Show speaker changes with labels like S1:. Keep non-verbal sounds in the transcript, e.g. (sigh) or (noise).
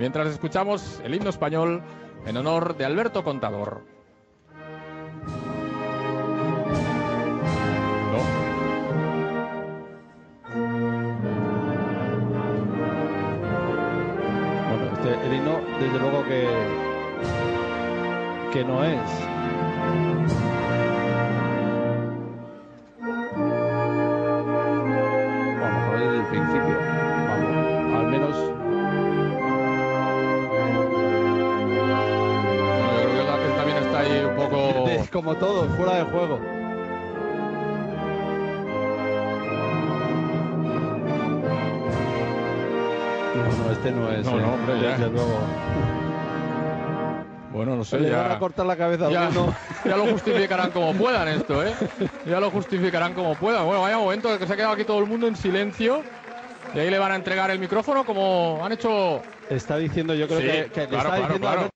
S1: mientras escuchamos el himno español en honor de Alberto Contador.
S2: Bueno, este, el himno, desde luego que, que no es.
S1: Ahí un poco... (laughs)
S2: de- como todo, fuera de juego. No, no, este no es.
S1: No,
S2: eh,
S1: no, hombre, ya.
S2: desde luego.
S1: Bueno, no sé,
S2: Le
S1: ya...
S2: van a cortar la cabeza
S1: ya,
S2: uno. (laughs)
S1: ya lo justificarán como puedan esto, ¿eh? Ya lo justificarán como puedan. Bueno, vaya momento que se ha quedado aquí todo el mundo en silencio. Y ahí le van a entregar el micrófono como han hecho...
S2: Está diciendo, yo creo
S1: Sí,
S2: que, que le
S1: claro,
S2: está
S1: claro,
S2: diciendo
S1: claro.